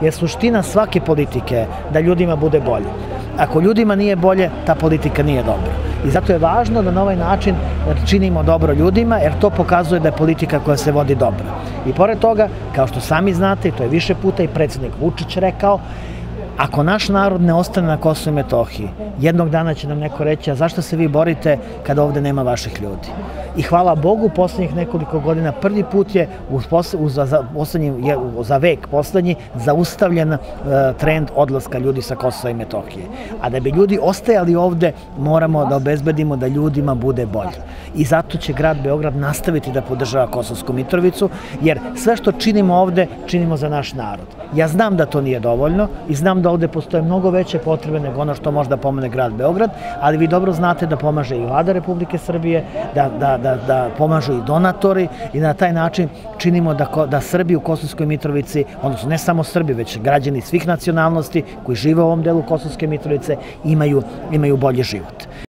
Jer suština svake politike je da ljudima bude bolje. Ako ljudima nije bolje, ta politika nije dobra. I zato je važno da na ovaj način činimo dobro ljudima, jer to pokazuje da je politika koja se vodi dobro. I pored toga, kao što sami znate, to je više puta i predsednik Vučić rekao, Ako naš narod ne ostane na Kosovo i Metohiji, jednog dana će nam neko reći, a zašto se vi borite kada ovde nema vaših ljudi? I hvala Bogu, poslednjih nekoliko godina prvi put je u, u, za, poslednji, je, za vek poslednji zaustavljen uh, trend odlaska ljudi sa Kosova i Metohije. A da bi ljudi ostajali ovde, moramo da obezbedimo da ljudima bude bolje. I zato će grad Beograd nastaviti da podržava Kosovsku Mitrovicu, jer sve što činimo ovde, činimo za naš narod. Ja znam da to nije dovoljno i znam da ovde postoje mnogo veće potrebe nego ono što možda pomene grad Beograd, ali vi dobro znate da pomaže i vlada Republike Srbije, da, da, da, da pomažu i donatori i na taj način činimo da, da Srbi u Kosovskoj Mitrovici, odnosno ne samo Srbi, već građani svih nacionalnosti koji žive u ovom delu Kosovske Mitrovice imaju, imaju bolji život.